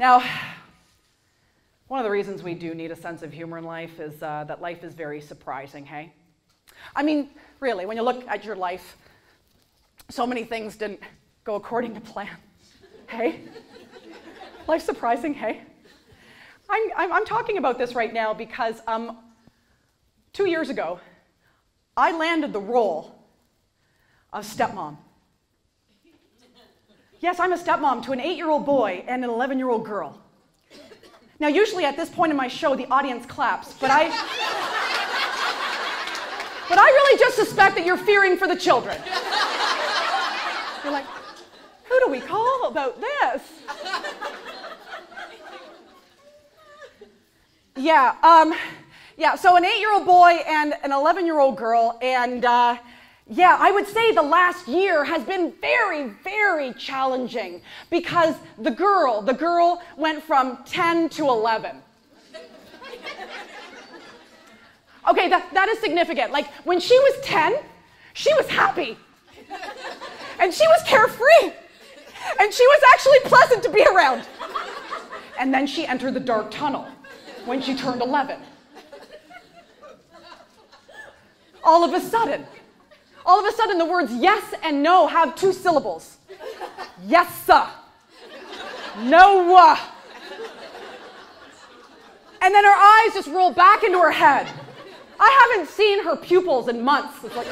Now, one of the reasons we do need a sense of humor in life is uh, that life is very surprising, hey? I mean, really, when you look at your life, so many things didn't go according to plan, hey? Life's surprising, hey? I'm, I'm, I'm, talking about this right now because um, two years ago, I landed the role of stepmom. Yes, I'm a stepmom to an eight year old boy and an 11 year old girl. Now, usually at this point in my show, the audience claps, but I. but I really just suspect that you're fearing for the children. You're like, who do we call about this? Yeah, um, yeah, so an eight year old boy and an 11 year old girl, and uh, yeah, I would say the last year has been very, very challenging because the girl, the girl went from 10 to 11. Okay, that, that is significant. Like when she was 10, she was happy. And she was carefree. And she was actually pleasant to be around. And then she entered the dark tunnel when she turned 11. All of a sudden, all of a sudden the words yes and no have two syllables. Yes, sir. No. Uh. And then her eyes just roll back into her head. I haven't seen her pupils in months. It's like,